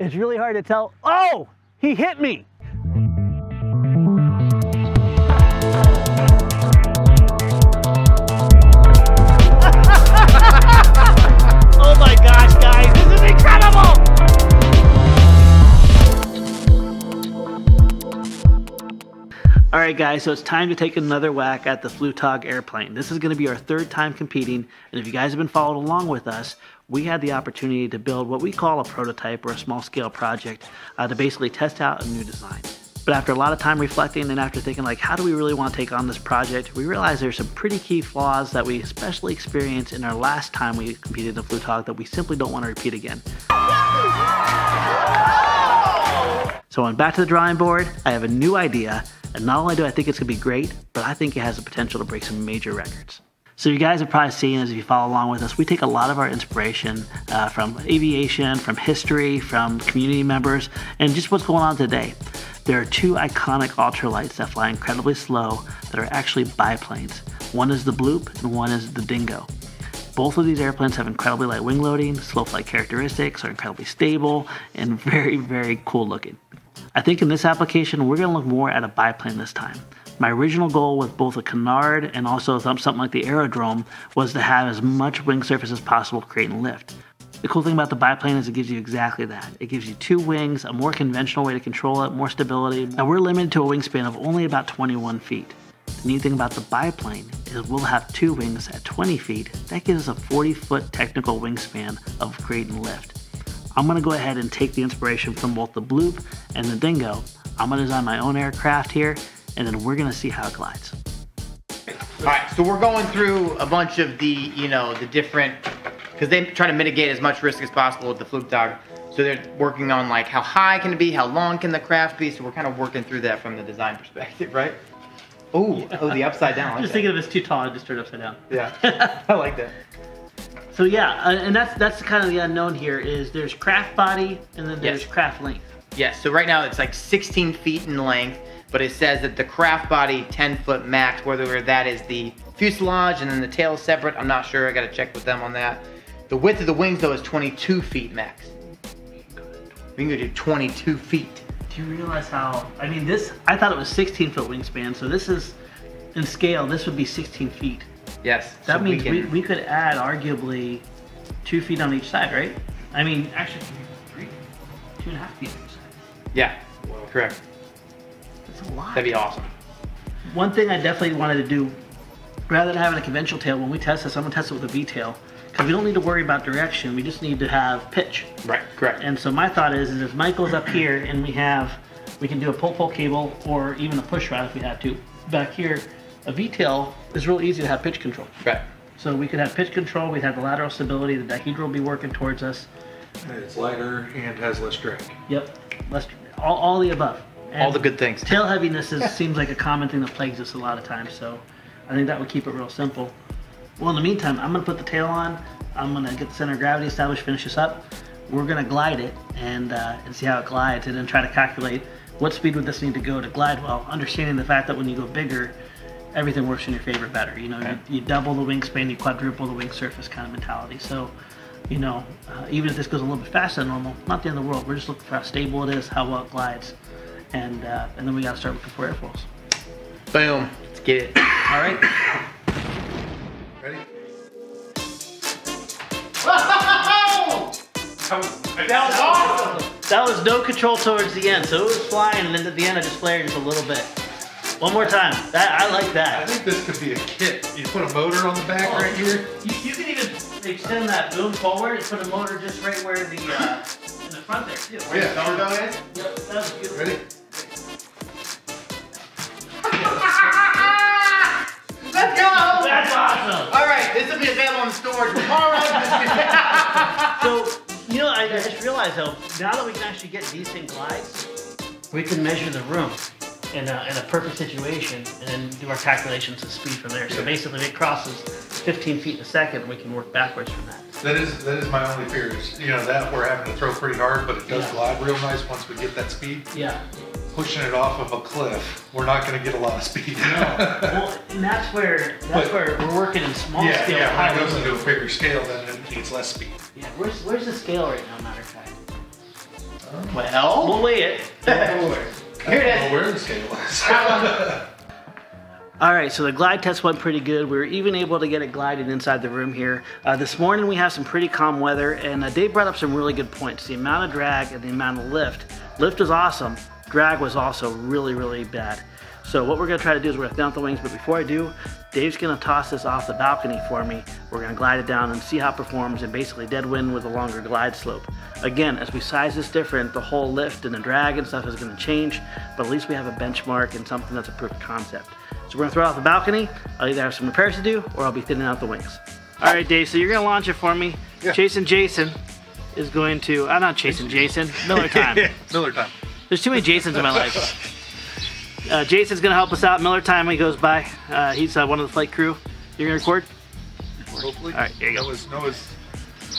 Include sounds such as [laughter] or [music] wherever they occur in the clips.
It's really hard to tell. Oh, he hit me. [laughs] oh my gosh, guys, this is incredible! All right, guys, so it's time to take another whack at the Flugtag airplane. This is going to be our third time competing, and if you guys have been following along with us, we had the opportunity to build what we call a prototype or a small scale project uh, to basically test out a new design. But after a lot of time reflecting and after thinking like, how do we really want to take on this project, we realized there's some pretty key flaws that we especially experienced in our last time we competed in the Flugtag that we simply don't want to repeat again. So on back to the drawing board, I have a new idea and not only do I think it's gonna be great, but I think it has the potential to break some major records. So you guys have probably seen as you follow along with us, we take a lot of our inspiration uh, from aviation, from history, from community members, and just what's going on today. There are two iconic ultralights that fly incredibly slow that are actually biplanes. One is the Bloop and one is the Dingo. Both of these airplanes have incredibly light wing loading, slow flight characteristics, are incredibly stable, and [laughs] very, very cool looking. I think in this application, we're gonna look more at a biplane this time. My original goal with both a canard and also something like the aerodrome was to have as much wing surface as possible creating lift. The cool thing about the biplane is it gives you exactly that. It gives you two wings, a more conventional way to control it, more stability. Now we're limited to a wingspan of only about 21 feet. The neat thing about the biplane is we'll have two wings at 20 feet. That gives us a 40 foot technical wingspan of creating lift. I'm gonna go ahead and take the inspiration from both the Bloop and the Dingo. I'm gonna design my own aircraft here, and then we're gonna see how it glides. All right, so we're going through a bunch of the, you know, the different, because they try to mitigate as much risk as possible with the Flugtag. So they're working on like how high can it be, how long can the craft be. So we're kind of working through that from the design perspective, right? Ooh, oh, the upside down. I like Just that. thinking if it's too tall, I just turn it upside down. Yeah, [laughs] I like that. So yeah, uh, and that's that's kind of the unknown here is there's craft body and then there's Yes. craft length. Yes, so right now it's like 16 feet in length, but it says that the craft body 10 foot max, whether that is the fuselage and then the tail is separate, I'm not sure, I gotta check with them on that. The width of the wings though is 22 feet max. We can go to 22 feet. Do you realize how? I mean, this I thought it was 16 foot wingspan, so this is in scale. This would be 16 feet. Yes. That so means we, can- we could add arguably two feet on each side, right? I mean, actually, three, two and a half feet on each side. Yeah, correct. That's a lot. That'd be awesome. One thing I definitely wanted to do, rather than having a conventional tail, when we test this, I'm gonna test it with a V-tail. Because we don't need to worry about direction, we just need to have pitch. Right, correct. And so my thought is, is if Michael's up here and we have, we can do a pull-pull cable or even a push rod if we had to. Back here, a V-tail is real easy to have pitch control. right. So we could have pitch control, we'd have the lateral stability, the dihedral will be working towards us. And it's lighter and has less drag. Yep, less, all, all the above. All the good things. Tail heaviness is, seems like a common thing that plagues us a lot of times, so I think that would keep it real simple. Well, in the meantime, I'm gonna put the tail on. I'm gonna get the center of gravity established, finish this up. We're gonna glide it and uh, and see how it glides, and then try to calculate what speed would this need to go to glide well, understanding the fact that when you go bigger, everything works in your favor better. You know, Okay. you, you double the wingspan, you quadruple the wing surface kind of mentality. So, you know, uh, even if this goes a little bit faster than normal, not the end of the world. We're just looking for how stable it is, how well it glides, and uh, and then we got to start looking for airfoils. Boom. Let's get it. All right. Ready? That was awesome. That was no control towards the end, so it was flying, and then at the end I just flared just a little bit. One more time. That I like that. I think this could be a kit. You put a motor on the back right here. You, you can even extend that boom forward and put a motor just right where the uh, the front there too. Where Yeah, the sure. go? Yep, that was beautiful. Ready? [laughs] Let's go. That's awesome. All right, this will be available in stores tomorrow. [laughs] [laughs] So, you know, I, I just realized though, now that we can actually get decent glides, we can measure the room in a, in a perfect situation and then do our calculations of speed from there. So basically, it crosses 15 feet in a second, we can work backwards from that. That is that is my only fear. Is, you know that we're having to throw pretty hard, but it does Yeah. glide real nice once we get that speed. Yeah. Pushing it off of a cliff, we're not going to get a lot of speed. Well, and that's where that's But- where we're working in small yeah, scale. yeah. high When it goes into a bigger scale, then it needs less speed. Yeah, where's where's the scale right now, matter of fact? Well, We'll weigh it. [laughs] here it is. where the scale is. [laughs] All right, so the glide test went pretty good. We were even able to get it gliding inside the room here. Uh, this morning we have some pretty calm weather, and uh, Dave brought up some really good points. The amount of drag and the amount of lift. Lift was awesome. Drag was also really, really bad. So what we're gonna try to do is we're gonna out the wings, but before I do, Dave's gonna toss this off the balcony for me. We're gonna glide it down and see how it performs and basically dead wind with a longer glide slope. Again, as we size this different, the whole lift and the drag and stuff is gonna change, but at least we have a benchmark and something that's a proof of concept. So we're gonna throw it off the balcony. I'll either have some repairs to do or I'll be thinning out the wings. All right, Dave, so you're gonna launch it for me. Yeah. Chasing Jason is going to, I'm not chasing Jason, Miller [laughs] time. Miller time. There's too many Jasons in my life. [laughs] Uh, Jason's gonna help us out. Miller time when he goes by. Uh, he's uh, one of the flight crew. You're gonna record? Hopefully. All right, you go. Noah's, Noah's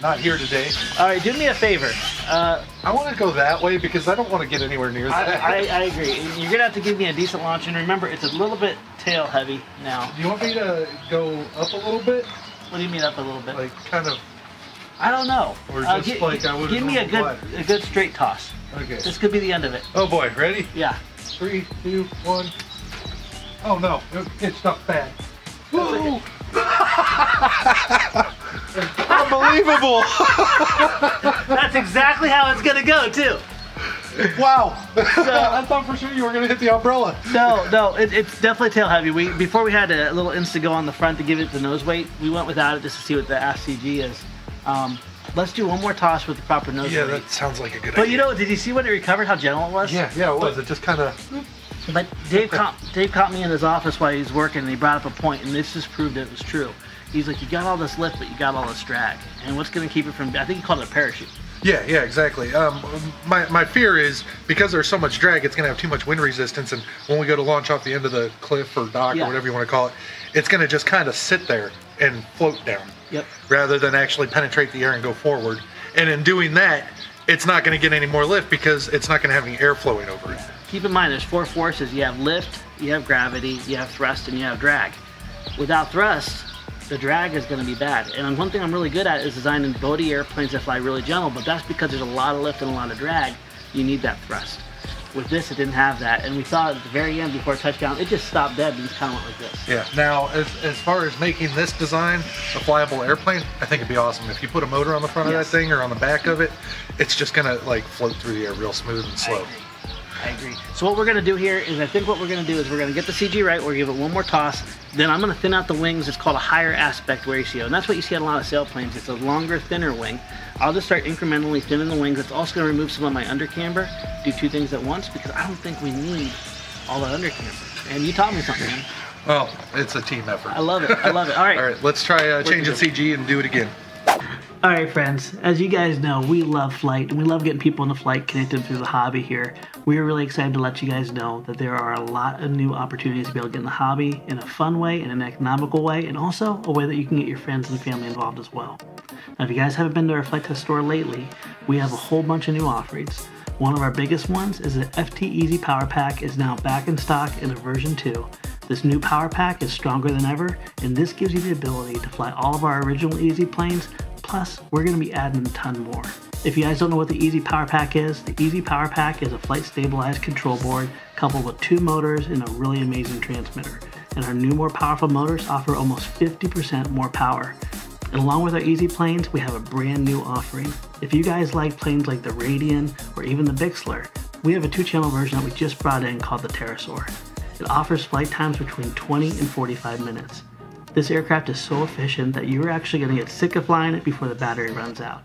not here today. All right, do me a favor. Uh, I want to go that way because I don't want to get anywhere near I, that. I, I agree. You're gonna have to give me a decent launch, and remember, it's a little bit tail heavy now. Do you want me to go up a little bit? What do you mean up a little bit? Like kind of. I don't know. Or Uh, just like I would've give me a good, glided. a good straight toss. Okay. This could be the end of it. Oh boy, ready? Yeah. Three, two, one. Oh no, it pitched up bad. Whoa! [laughs] [laughs] Unbelievable! [laughs] That's exactly how it's gonna go too. Wow! [laughs] I thought for sure you were gonna hit the umbrella. No, no, it, it's definitely tail heavy. We before we had a little insta go on the front to give it the nose weight. We went without it just to see what the FCG is. Um, let's do one more toss with the proper nose Yeah, weight. that sounds like a good But idea. But you know, did you see when it recovered? How gentle it was? Yeah, yeah, it was. It just kind of. But Dave caught Dave caught me in his office while he was working, and he brought up a point, and this just proved it was true. He's like, you got all this lift, but you got all this drag, and what's going to keep it from? I think he called it a parachute. Yeah, yeah, exactly. Um, my, my fear is because there's so much drag, it's going to have too much wind resistance, and when we go to launch off the end of the cliff or dock Yeah. or whatever you want to call it, it's going to just kind of sit there and float down Yep. rather than actually penetrate the air and go forward. And in doing that, it's not going to get any more lift because it's not going to have any air flowing over it. Keep in mind, there's four forces. You have lift, you have gravity, you have thrust, and you have drag. Without thrust, the drag is going to be bad. And one thing I'm really good at is designing boaty airplanes that fly really gentle, but that's because there's a lot of lift and a lot of drag. You need that thrust. With this, it didn't have that, and we thought at the very end before touchdown, it just stopped dead and just kind of went like this. Yeah. Now, as, as far as making this design a flyable airplane, I think it'd be awesome if you put a motor on the front Yes. of that thing or on the back of it. It's just gonna like float through the air real smooth and slow. I agree. So what we're gonna do here is I think what we're gonna do is we're gonna get the CG right, we're gonna give it one more toss, then I'm gonna thin out the wings, it's called a higher aspect ratio, and that's what you see on a lot of sailplanes, it's a longer, thinner wing. I'll just start incrementally thinning the wings, it's also gonna remove some of my undercamber, do two things at once, because I don't think we need all that undercamber. And you taught me something, man. Well, it's a team effort. I love it, I love it. All right. [laughs] All right, let's try uh, changing CG and do it again. All right, friends. As you guys know, we love flight and we love getting people into flight connected through the hobby here. We are really excited to let you guys know that there are a lot of new opportunities to be able to get in the hobby in a fun way, in an economical way, and also a way that you can get your friends and family involved as well. Now, if you guys haven't been to our Flite Test store lately, we have a whole bunch of new offerings. One of our biggest ones is the FT Easy Power Pack is now back in stock in a version 2. This new power pack is stronger than ever, and this gives you the ability to fly all of our original Easy planes, plus we're going to be adding a ton more. If you guys don't know what the Easy Power Pack is, the Easy Power Pack is a flight stabilized control board coupled with two motors and a really amazing transmitter. And our new more powerful motors offer almost 50% more power. And along with our easy planes, we have a brand new offering. If you guys like planes like the Radian or even the Bixler, we have a two channel version that we just brought in called the Pterosaur. It offers flight times between 20 and 45 minutes. This aircraft is so efficient that you're actually going to get sick of flying it before the battery runs out.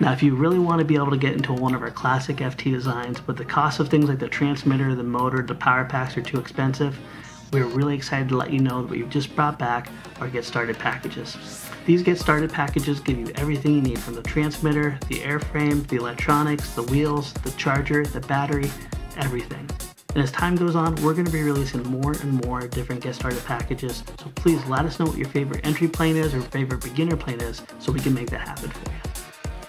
Now, if you really want to be able to get into one of our classic FT designs, but the cost of things like the transmitter, the motor, the power packs are too expensive, we're really excited to let you know that we've just brought back our Get Started packages. These Get Started packages give you everything you need from the transmitter, the airframe, the electronics, the wheels, the charger, the battery, everything. And as time goes on, we're going to be releasing more and more different Get Started packages, so please let us know what your favorite entry plane is or favorite beginner plane is so we can make that happen for you.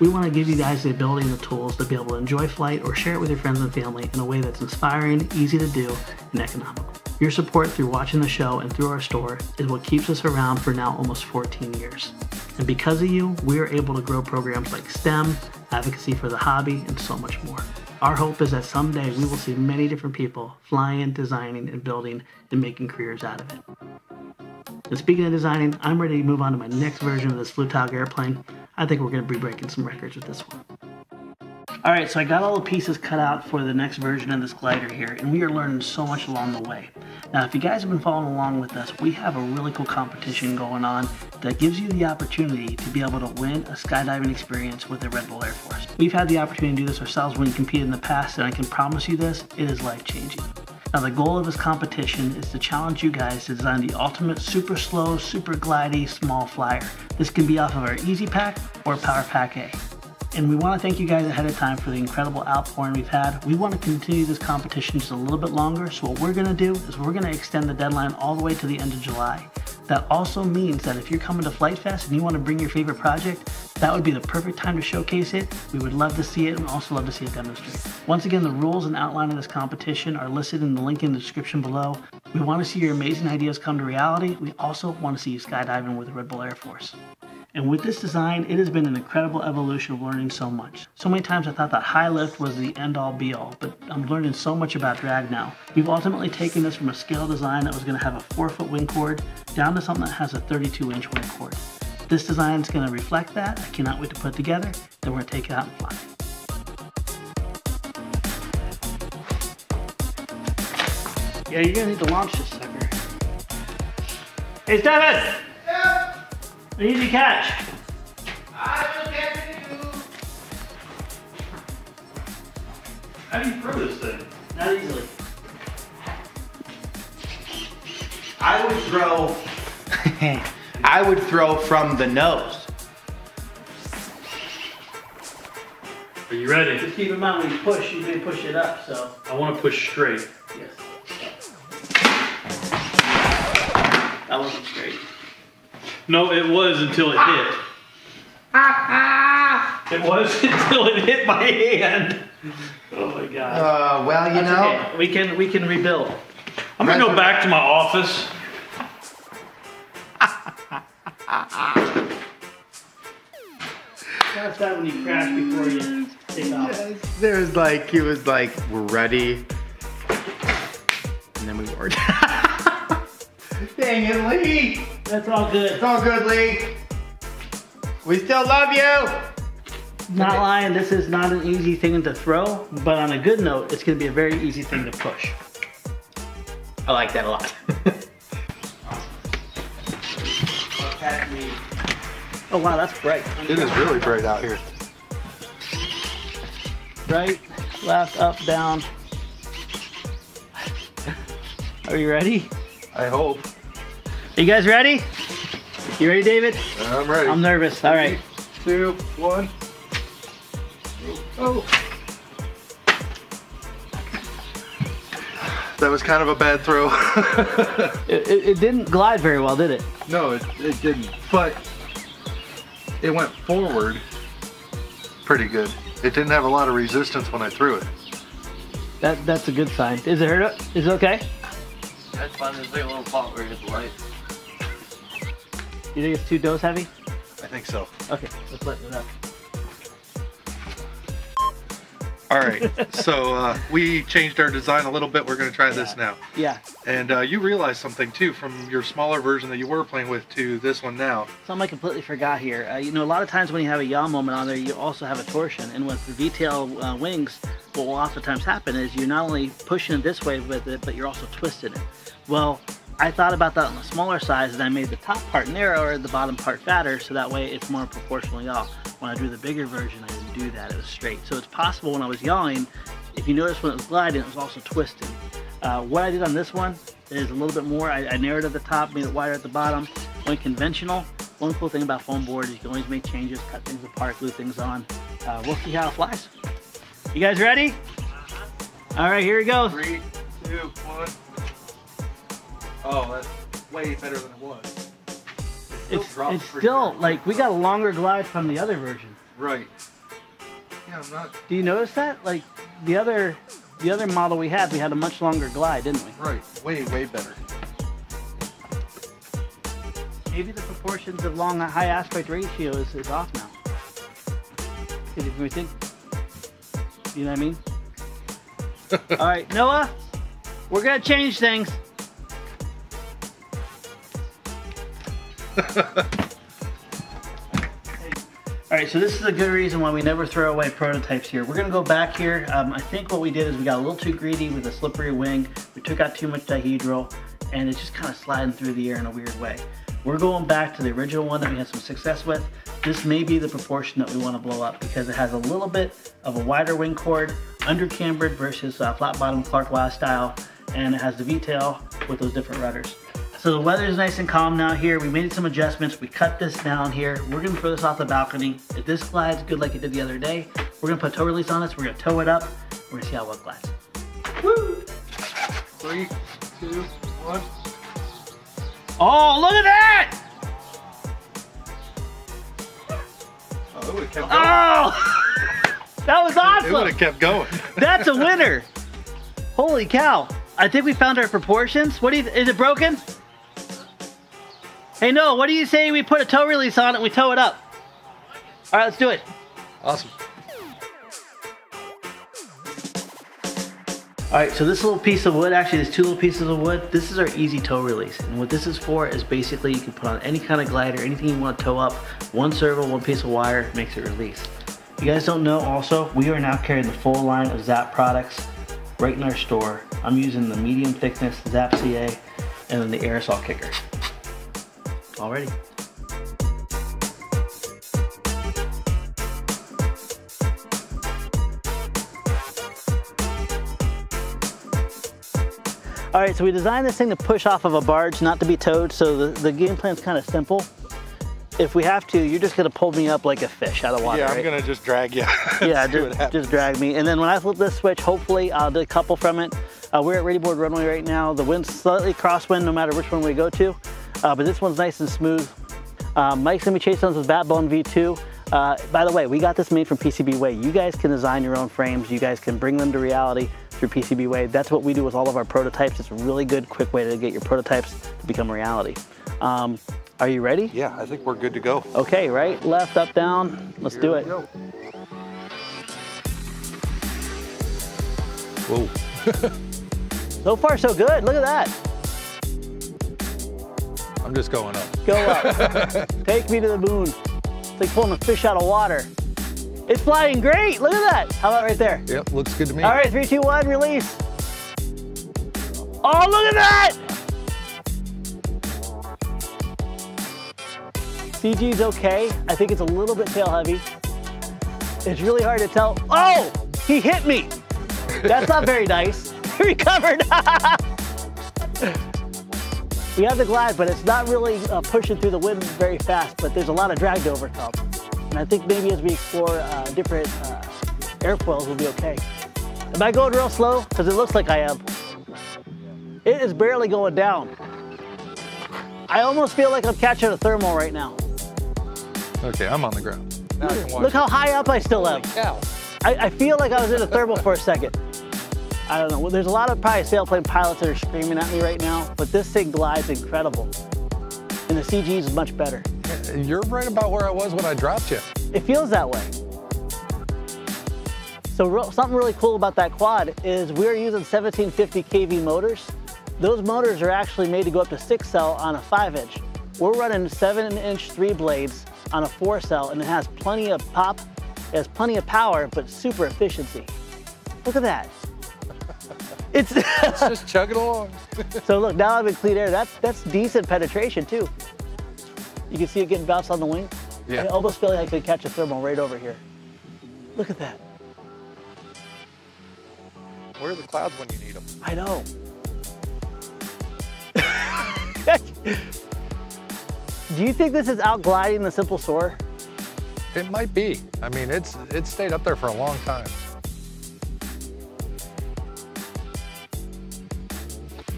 We want to give you guys the ability and the tools to be able to enjoy flight or share it with your friends and family in a way that's inspiring, easy to do, and economical. Your support through watching the show and through our store is what keeps us around for now almost 14 years. And because of you, we are able to grow programs like STEM, advocacy for the hobby, and so much more. Our hope is that someday we will see many different people flying, designing, and building and making careers out of it. And speaking of designing, I'm ready to move on to my next version of this Flugtag airplane. I think we're going to be breaking some records with this one. All right, so I got all the pieces cut out for the next version of this glider here, and we are learning so much along the way. Now, if you guys have been following along with us, we have a really cool competition going on that gives you the opportunity to be able to win a skydiving experience with the Red Bull Air Force. We've had the opportunity to do this ourselves when we competed in the past, and I can promise you this, it is life-changing. Now the goal of this competition is to challenge you guys to design the ultimate super slow, super glidey small flyer. This can be off of our Easy Pack or Power Pack A. And we want to thank you guys ahead of time for the incredible outpouring we've had. We want to continue this competition just a little bit longer. So what we're going to do is we're going to extend the deadline all the way to the end of July. That also means that if you're coming to Flite Fest and you want to bring your favorite project, that would be the perfect time to showcase it. We would love to see it and also love to see it demonstrated. Once again, the rules and outline of this competition are listed in the link in the description below. We want to see your amazing ideas come to reality. We also want to see you skydiving with the Red Bull Air Force. And with this design, it has been an incredible evolution of learning so much. So many times I thought that high lift was the end all be all, but I'm learning so much about drag now. We've ultimately taken this from a scale design that was going to have a 4 foot wing chord down to something that has a 32 inch wing chord. This design is going to reflect that. I cannot wait to put it together. Then we're to take it out and fly. Yeah, you're to need to launch this sucker. Hey, Stephen! An easy catch. I will catch you. How do you throw this thing? Not easily. I would throw. [laughs] I would throw from the nose. Are you ready? Just keep in mind when you push, you may push it up, so I want to push straight. yes. That wasn't straight. No, it was until it hit. it was [laughs] until it hit my hand. Oh my god. Uh, well, you That's know. okay. We can we can rebuild. I'm gonna go back to my office. [laughs] That's that when you crash before you take off. There was like he was like, we're ready, and then we weren't. [laughs] Dang it, Lee! That's all good. It's all good, Lee. We still love you. Not lying, this is not an easy thing to throw, but on a good note, it's gonna be a very easy thing to push. I like that a lot. Oh wow, that's bright. It is really bright out here. Right, left, up, down. Are you ready? I hope. Are you guys ready? You ready, David? I'm ready. I'm nervous. All right. Two, one. Oh. That was kind of a bad throw. [laughs] It, it, it didn't glide very well, did it? no, it, it didn't. But it went forward pretty good. It didn't have a lot of resistance when I threw it. That that's a good sign. Is it hurt? Is it okay? That's fine. There's like a little pop where it hit the light. You think it's too dose heavy? I think so. Okay, let's lighten it up. All right. so uh, we changed our design a little bit. We're going to try this now. Yeah. And uh, you realize something too from your smaller version that you were playing with to this one now. Something I completely forgot here. Uh, you know, a lot of times when you have a yaw moment on there, you also have a torsion. And with the detail uh, wings, what will oftentimes happen is you're not only pushing it this way with it, but you're also twisting it. Well, I thought about that on the smaller size, and I made the top part narrower, the bottom part fatter, so that way it's more proportionally off. When I drew the bigger version, I didn't do that; it was straight. So it's possible when I was yawing, if you notice when it was gliding, it was also twisting. Uh, what I did on this one is a little bit more. I, I narrowed at the top, made it wider at the bottom. Went conventional. One cool thing about foam board is you can always make changes, cut things apart, glue things on. Uh, we'll see how it flies. You guys ready? All right, here we go. Three, two, one. Oh, that's way better than it was. It's, drops it's pretty still good. like we got a longer glide from the other version. Right. Yeah, I'm not. Do you notice that? Like the other the other model we had, we had a much longer glide, didn't we? Right. Way, way better. Maybe the proportions of long high aspect ratio is, is off now. Because if we think, you know what I mean? [laughs] All right, Noah, we're gonna change things. [laughs] All right, so this is a good reason why we never throw away prototypes here. We're gonna go back here. Um, I think what we did is we got a little too greedy with a slippery wing. We took out too much dihedral and it's just kind of sliding through the air in a weird way. We're going back to the original one that we had some success with. This may be the proportion that we wanna blow up because it has a little bit of a wider wing chord, under cambered versus uh, flat bottom Clark Y style, and it has the V-tail with those different rudders. So the weather is nice and calm now here. We made some adjustments. We cut this down here. We're gonna throw this off the balcony. If this glides good like it did the other day, we're gonna put tow release on this. We're gonna tow it up. We're gonna see how well it glides. Woo! Three, two, one. Oh, look at that! Oh, it would have kept going. Oh! [laughs] that was awesome! it would have kept going. [laughs] That's a winner! Holy cow. I think we found our proportions. What do you, is it broken? Hey, no, what do you say we put a tow release on it and we tow it up? All right, let's do it. awesome. All right, so this little piece of wood, actually there's two little pieces of wood. This is our easy tow release. And what this is for is basically you can put on any kind of glider, anything you want to tow up, one servo, one piece of wire, makes it release. If you guys don't know also, we are now carrying the full line of Zap products right in our store. I'm using the medium thickness Zap CA and then the aerosol kicker. Already. All right, so we designed this thing to push off of a barge, not to be towed, so the, the game plan's kind of simple. If we have to, you're just gonna pull me up like a fish out of water, yeah. I'm gonna just drag you. [laughs] yeah, just, just drag me. And then when I flip this switch, hopefully I'll decouple from it. Uh, we're at ReadiBoard Runway right now. The wind's slightly crosswind no matter which one we go to, uh, but this one's nice and smooth. Um, Mike's gonna be chasing us with Batbone V2. Uh, by the way, we got this made from PCBWay. You guys can design your own frames. You guys can bring them to reality through PCBWay. That's what we do with all of our prototypes. It's a really good, quick way to get your prototypes to become reality. Um, are you ready? Yeah, I think we're good to go. Okay, right, left, up, down. Let's do it. go. Whoa. [laughs] So far, so good. Look at that. I'm just going up. Go up. [laughs] Take me to the moon. It's like pulling a fish out of water. It's flying great. Look at that. How about right there? Yep, looks good to me. All right, three, two, one, release. Oh, look at that. CG's okay. I think it's a little bit tail heavy. It's really hard to tell. Oh, he hit me. That's not very nice. [laughs] Recovered. [laughs] we have the glide, but it's not really uh, pushing through the wind very fast, but there's a lot of drag to overcome. And I think maybe as we explore uh, different uh, airfoils, we'll be okay. Am I going real slow? Because it looks like I am. It is barely going down. I almost feel like I'm catching a thermal right now. Okay, I'm on the ground. Now I can watch. Look how high up I still am. I, I feel like I was in a thermal for a second. I don't know. Well, there's a lot of probably sailplane pilots that are screaming at me right now, but this thing glides incredible. And the CG is much better. You're right about where I was when I dropped you. It feels that way. So real, something really cool about that quad is we're using 1750 kV motors. Those motors are actually made to go up to six cell on a five inch. We're running seven inch three blades on a four cell and it has plenty of pop, it has plenty of power, but super efficiency. Look at that. It's [laughs] Just chug it along. [laughs] so look, now I'm in clean air. That's that's decent penetration too. You can see it getting bounced on the wing. Yeah. I almost feel like I could catch a thermal right over here. Look at that. Where are the clouds when you need them? I know. [laughs] Do you think this is outgliding the simple soar? It might be. I mean, it's it's stayed up there for a long time.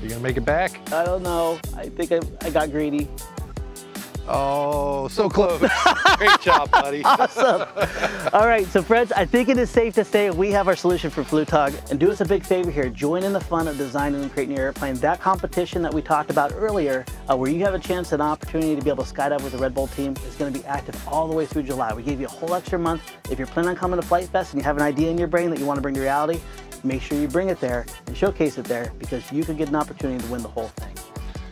You gonna make it back? I don't know. I think I, I got greedy. Oh, so close. [laughs] Great job, buddy. [laughs] awesome. All right, so friends, I think it is safe to say we have our solution for Flugtag. And do us a big favor here, join in the fun of designing and creating your airplane. That competition that we talked about earlier, uh, where you have a chance and opportunity to be able to skydive with the Red Bull team, is gonna be active all the way through July. We gave you a whole extra month. If you're planning on coming to Flite Fest and you have an idea in your brain that you wanna bring to reality, make sure you bring it there and showcase it there because you could get an opportunity to win the whole thing.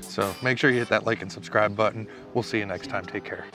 So make sure you hit that like and subscribe button. We'll see you next time. Take care.